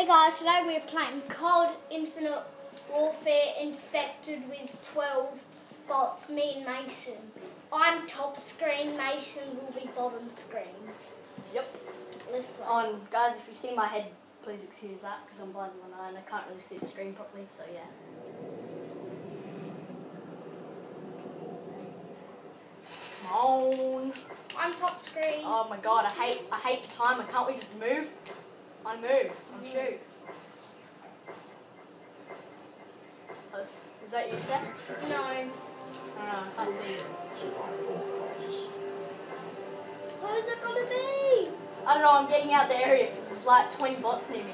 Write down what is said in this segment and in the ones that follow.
Hey guys, today we're playing Cold Infinite Warfare Infected with 12 bots, me and Mason. I'm top screen, Mason will be bottom screen. Yep. Let's play. On guys, if you see my head, please excuse that because I'm blind in one eye and I can't really see the screen properly. So yeah. Come on. I'm top screen. Oh my god, I hate I hate the timer. Can't we just move? I move. I shoot. Oh, is, is that you, Steph? No. I don't know. I can't see you. Who's it gonna be? I don't know, I'm getting out the area because there's like 20 bots near me.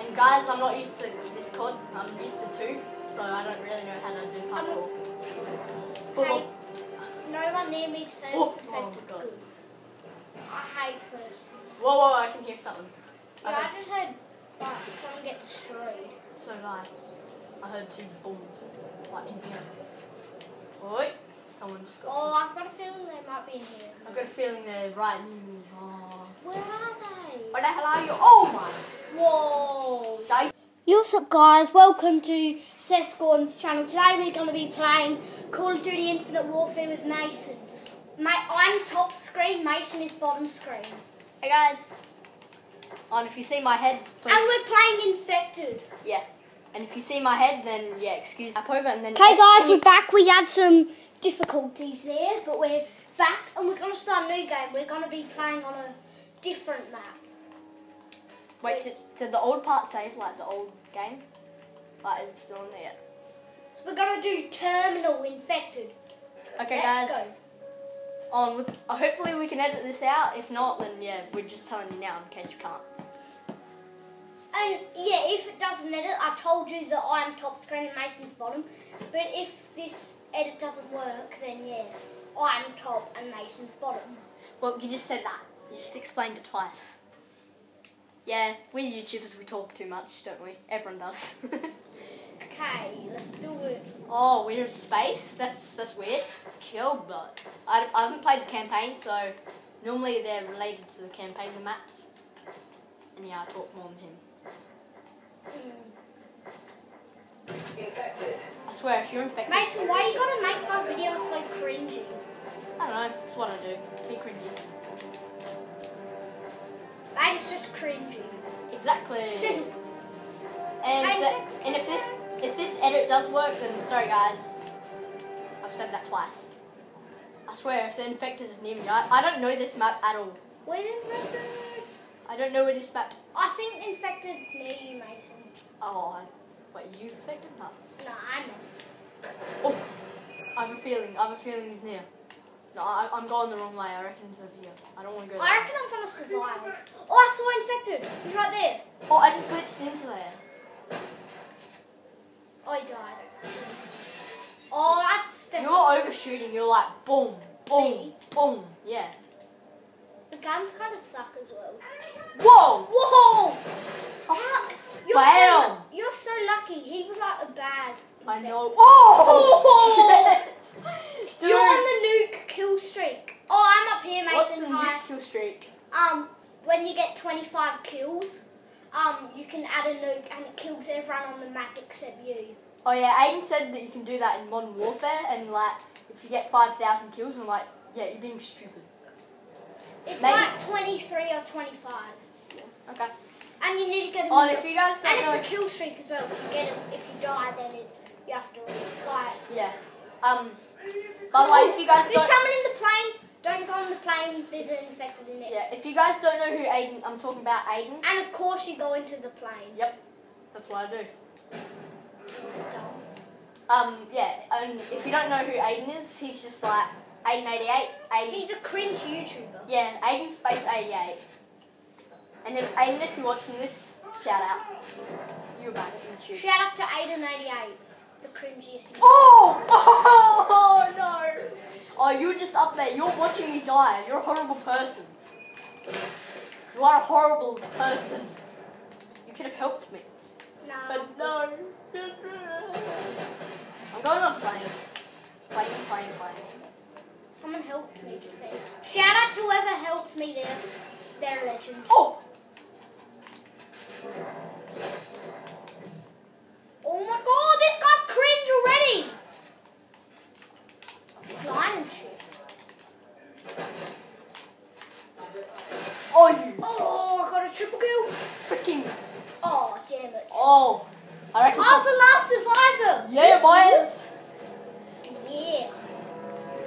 And guys, I'm not used to this COD, I'm used to two, so I don't really know how to do parkour. Hey, no one near me's first Oh, infected. oh, God. I hate first. Whoa, whoa, I can hear something. Yeah, I I just heard like, someone get destroyed. so did I. Heard two booms, like in here. Oi, someone just got Oh, I've got a feeling they might be in here. I've got a feeling they're right near me. Oh. Where are they? Where the hell are you? Oh my! Whoa! Die. What's up, guys? Welcome to Seth Gordon's channel. Today we're going to be playing Call of Duty Infinite Warfare with Mason. My, I'm top screen, Mason is bottom screen. Hey guys. On if you see my head, please. And we're playing Infected. yeah. And if you see my head, then yeah, excuse me. Up over and then. Okay, guys, we're back. We had some difficulties there, but we're back and we're going to start a new game. We're going to be playing on a different map. Wait, did, did the old part save like the old game? Like, is it still in there yet? So we're going to do Terminal Infected. Okay, Let's guys. go. On, hopefully we can edit this out. If not, then yeah, we're just telling you now in case you can't. And yeah, if it doesn't edit, I told you that I'm top screen and Mason's bottom. But if this edit doesn't work, then yeah, I'm top and Mason's bottom. Well, you just said that. You just explained it twice. Yeah, we YouTubers we talk too much, don't we? Everyone does. Okay, let's do it. Oh, we're in space. That's that's weird. Kill, but I, I haven't played the campaign, so normally they're related to the campaign the maps. And yeah, I talk more than him. I swear, if you're infected, Mason, why are you gotta make my videos so cringy? I don't know. It's what I do. Be cringy. That is just cringy. Exactly. and and if this if this edit does work, then sorry guys. I've said that twice. I swear, if the infected is near me, I, I don't know this map at all. Where infected? I don't know where this map. I think infected's near you, Mason. Oh, I, wait, you infected? No. No, I know. Oh, I have a feeling. I have a feeling he's near. No, I, I'm going the wrong way. I reckon he's over here. I don't want to go. I reckon I'm gonna survive. Oh, I saw infected. He's right there. Oh, I just blitzed into there. Overshooting. You're like boom, boom, Me? boom. Yeah. The guns kind of suck as well. Whoa! Whoa! Oh, You're Bam! So, you're so lucky. He was like a bad. I know. Oh! You're on the nuke kill streak. Oh, I'm up here, Mason. what's the nuke kill streak? Um, when you get 25 kills, um, you can add a nuke and it kills everyone on the map except you. Oh yeah, Aiden said that you can do that in Modern Warfare, and like if you get five thousand kills, I'm like, yeah, you're being stupid. It's Maybe- like 23 or 25. Okay. And you need to get a Oh, if you guys And it's a kill streak as well. If you get it, if you die, then it, you have to refight. yeah. Um. By the way, if you guys There's someone in the plane. Don't go on the plane. There's an infected in it. yeah, if you guys don't know who Aiden, I'm talking about Aiden. And of course, you go into the plane. Yep. That's what I do. Um. Yeah. And if you don't know who Aiden is, he's just like Aiden88. Aiden. He's a cringe YouTuber. Yeah, Aiden Space 88. And if Aiden, if you're watching this, shout out. You're back on YouTube. Shout out to Aiden88, the cringiest. YouTuber. Oh! Oh no! Oh, you're just up there. You're watching me die. You're a horrible person. You are a horrible person. You could have helped me, No. but no. I'm going on flying. Flying, flying, flying. Someone helped me just there. Shout out to whoever helped me there. They're a legend. Oh! Oh my god, this guy's cringe already! Flying shit. Oh! Oh, I got a triple kill. Freaking. Oh, damn it. Oh reckon. I was the last survivor. yeah, boys. Yeah.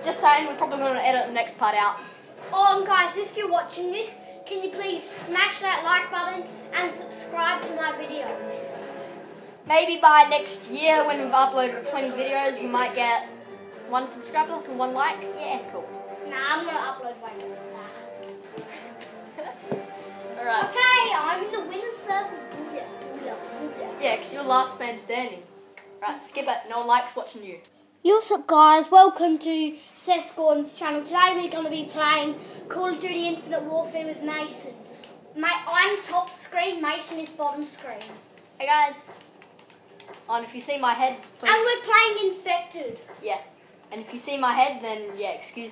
Just saying, we're probably going to edit the next part out. Oh, and guys, if you're watching this, can you please smash that like button and subscribe to my videos? Maybe by next year, when we've uploaded 20 videos, we might get one subscriber and one like. Yeah, cool. Nah, I'm gonna upload than that. Alright. Okay, I'm in the winner's circle. Yeah, because you're last man standing. Right, skip it. No one likes watching you. Yo, what's up, guys? Welcome to Seth Gordon's channel. Today we're going to be playing Call of Duty Infinite Warfare with Mason. My, I'm top screen, Mason is bottom screen. Hey guys. And if you see my head, please. And we're playing Infected. yeah. And if you see my head, then yeah, excuse